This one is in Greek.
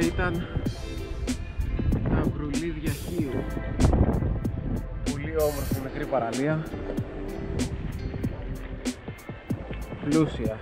Ήταν τα βρουλίδια χείου Πολύ όμορφη μικρή παραλία. Πλούσια.